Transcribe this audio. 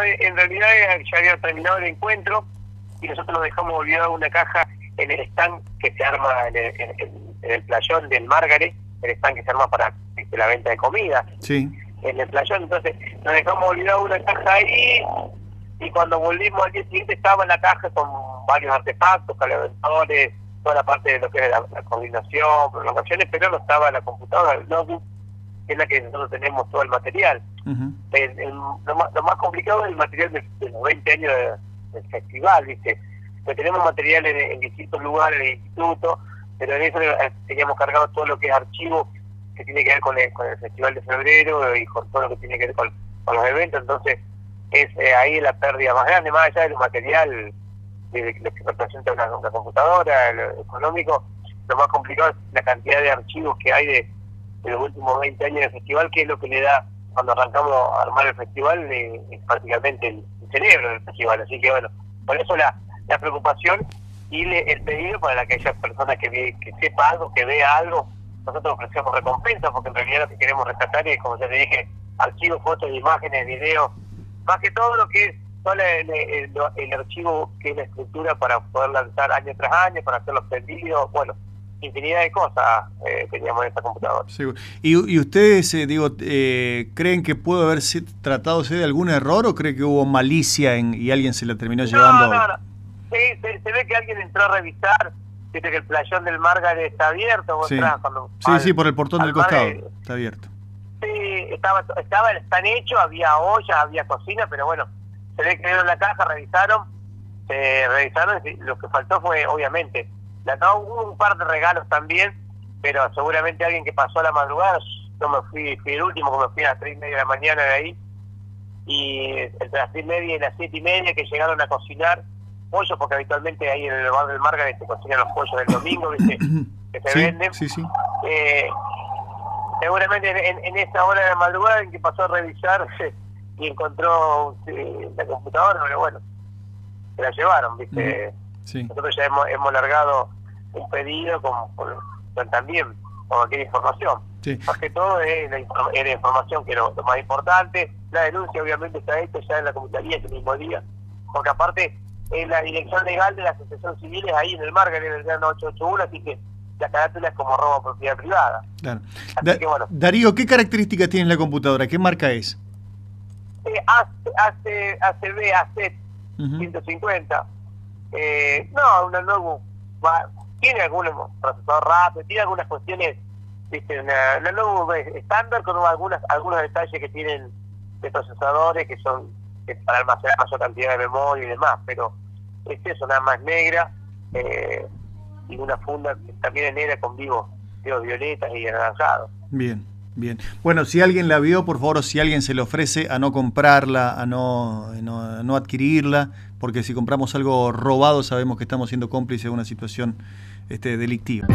No, eh, en realidad eh, ya había terminado el encuentro y nosotros nos dejamos olvidado una caja en el stand que se arma en el, en, el playón del Margaret, el stand que se arma para la venta de comida. Sí. En el playón, entonces nos dejamos olvidado una caja ahí y cuando volvimos al día siguiente estaba en la caja con varios artefactos, calentadores, toda la parte de lo que es la, coordinación, programaciones, pero no estaba la computadora, el notebook, que es la que nosotros tenemos todo el material. lo, más, complicado es el material de, los 20 años del festival, ¿viste? Pues tenemos material en, distintos lugares, en el instituto, pero en eso eh, teníamos cargado todo lo que es archivo que tiene que ver con el, Festival de Febrero y con todo lo que tiene que ver con, los eventos, entonces es eh, ahí la pérdida más grande, más allá del material de lo que representa una, computadora, lo económico, lo más complicado es la cantidad de archivos que hay de, los últimos 20 años del festival, que es lo que le da, cuando arrancamos a armar el festival, eh, es prácticamente el, cerebro del festival. Así que bueno, por eso la, la preocupación y el pedido para aquella persona que, que sepa algo, que vea algo, nosotros ofrecemos recompensas, porque en realidad lo que queremos rescatar es, como ya te dije, archivos, fotos, imágenes, videos, más que todo lo que es el, archivo que es la estructura para poder lanzar año tras año, para hacer los pedidos, bueno, infinidad de cosas eh, teníamos en esta computadora. ¿Y, ustedes, eh, digo, eh, creen que pudo haber tratado de algún error o cree que hubo malicia en, y alguien se la terminó llevando? No, no, no. Sí, se, ve que alguien entró a revisar, dice que el playón del Margaret está abierto. Sí, sí, sí, por el portón del costado, está abierto. Sí, estaba, estaba, están hechos, había olla, había cocina, pero bueno, se ve que dieron la caja, revisaron, revisaron, lo que faltó fue, obviamente, la, hubo un par de regalos también, pero seguramente alguien que pasó a la madrugada, yo me fui, fui el último, como me fui a las tres y media de la mañana de ahí, y entre las tres y media y las siete y media que llegaron a cocinar pollos, porque habitualmente ahí en el bar del Margaret se cocinan los pollos del domingo, ¿viste? que se venden. Sí, sí. Eh, seguramente en, en, esa hora de la madrugada en que pasó a revisar y encontró eh, la computadora, pero bueno, se la llevaron, ¿viste? Nosotros ya hemos, hemos largado un pedido con, también con cualquier información. Más que todo es la, información que es lo, más importante. La denuncia obviamente está hecha ya en la comisaría ese mismo día, porque aparte es la dirección legal de la asociación civil es ahí en el Margaret, en el 881, así que la carátula es como robo a propiedad privada. Claro. Darío, ¿qué características tiene la computadora? ¿Qué marca es? hace ACB, AC 150. Eh, no, una nuevo tiene algunos procesador rápido, tiene algunas cuestiones, viste, una, una estándar con algunas algunos detalles que tienen de procesadores que son para almacenar mayor cantidad de memoria y demás, pero es eso, nada más negra eh, y una funda que también es negra con vivos, vivos violetas y anaranjados. Bien. Bien. Bueno, si alguien la vio, por favor, si alguien se le ofrece a no comprarla, a no, no, adquirirla, porque si compramos algo robado sabemos que estamos siendo cómplices de una situación este, delictiva.